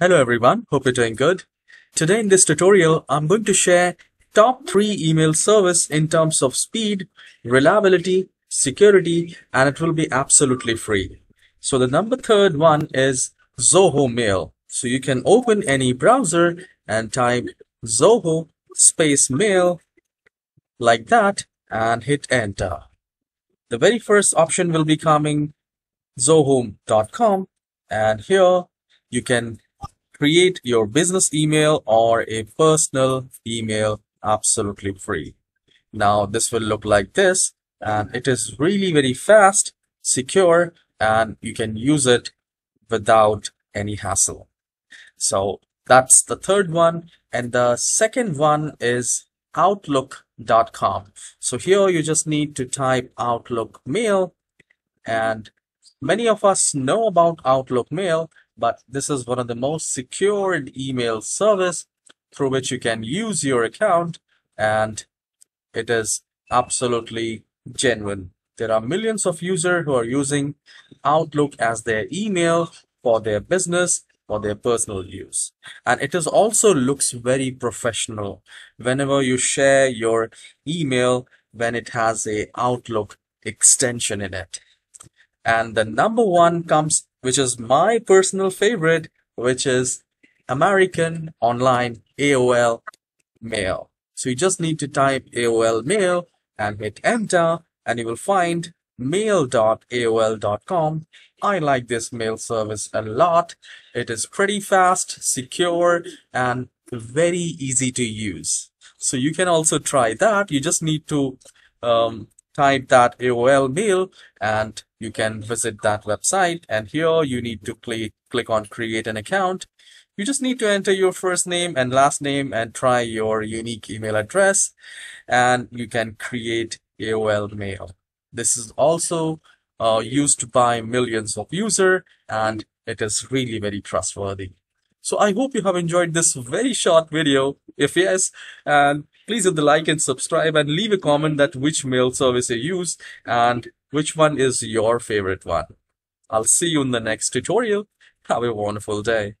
Hello everyone, hope you're doing good. Today in this tutorial, I'm going to share top three email service in terms of speed, reliability, security, and it will be absolutely free. So the number third one is Zoho Mail. So you can open any browser and type Zoho space mail like that and hit enter. The very first option will be coming zoho.com and here you can create your business email or a personal email absolutely free. Now this will look like this and it is really very fast, secure and you can use it without any hassle. So that's the third one. And the second one is outlook.com. So here you just need to type Outlook Mail and many of us know about Outlook Mail but this is one of the most secured email service through which you can use your account and it is absolutely genuine. There are millions of users who are using Outlook as their email for their business for their personal use. And it is also looks very professional. Whenever you share your email when it has a outlook extension in it and the number one comes which is my personal favorite, which is American Online AOL Mail. So you just need to type AOL Mail and hit enter and you will find mail.aol.com. I like this mail service a lot. It is pretty fast, secure, and very easy to use. So you can also try that. You just need to um, type that AOL mail and you can visit that website. And here you need to click click on create an account. You just need to enter your first name and last name and try your unique email address and you can create AOL mail. This is also uh, used by millions of users and it is really very trustworthy so I hope you have enjoyed this very short video. If yes, and please hit the like and subscribe and leave a comment that which mail service you use and which one is your favorite one. I'll see you in the next tutorial. Have a wonderful day.